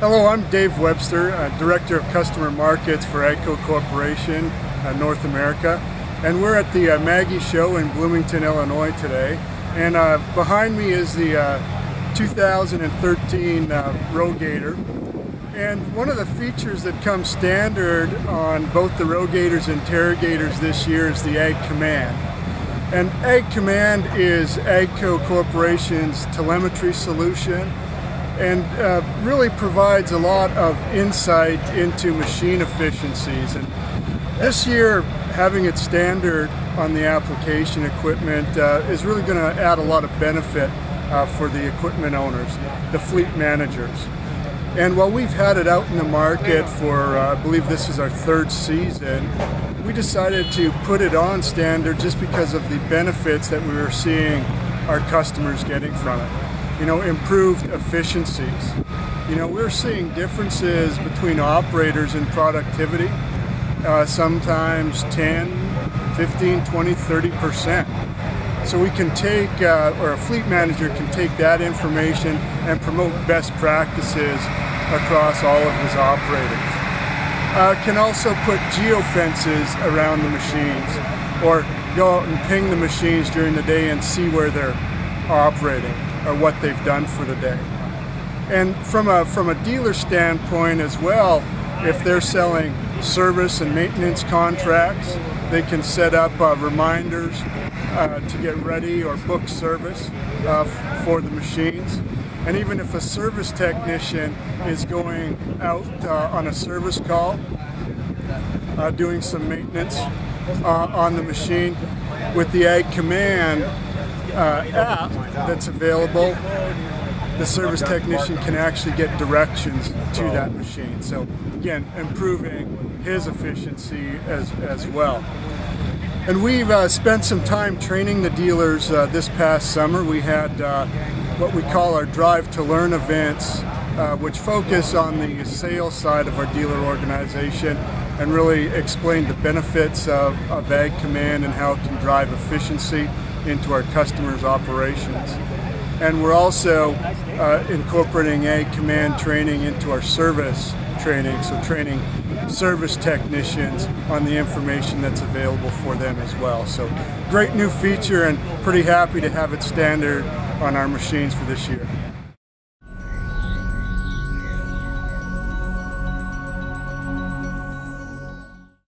Hello, I'm Dave Webster, uh, Director of Customer Markets for AGCO Corporation, uh, North America. And we're at the uh, MAGIE Show in Bloomington, Illinois today. And uh, behind me is the uh, 2013 uh, RoGator. And one of the features that comes standard on both the RoGators and TerraGators this year is the Ag Command. And Ag Command is AGCO Corporation's telemetry solution and uh, really provides a lot of insight into machine efficiencies. And this year, having it standard on the application equipment uh, is really going to add a lot of benefit uh, for the equipment owners, the fleet managers. And while we've had it out in the market for, uh, I believe this is our third season, we decided to put it on standard just because of the benefits that we were seeing our customers getting from it you know, improved efficiencies. You know, we're seeing differences between operators in productivity, uh, sometimes 10, 15, 20, 30%. So we can take, uh, or a fleet manager can take that information and promote best practices across all of his operators. Uh, can also put geofences around the machines or go out and ping the machines during the day and see where they're operating or what they've done for the day. And from a, from a dealer standpoint as well, if they're selling service and maintenance contracts, they can set up uh, reminders uh, to get ready or book service uh, for the machines. And even if a service technician is going out uh, on a service call, uh, doing some maintenance uh, on the machine, with the Ag Command, uh, app that's available, the service technician can actually get directions to that machine. So again, improving his efficiency as, as well. And we've uh, spent some time training the dealers uh, this past summer. We had uh, what we call our Drive to Learn events, uh, which focus on the sales side of our dealer organization and really explain the benefits of, of Ag Command and how it can drive efficiency into our customers' operations. And we're also uh, incorporating Ag Command training into our service training, so training service technicians on the information that's available for them as well. So great new feature and pretty happy to have it standard on our machines for this year.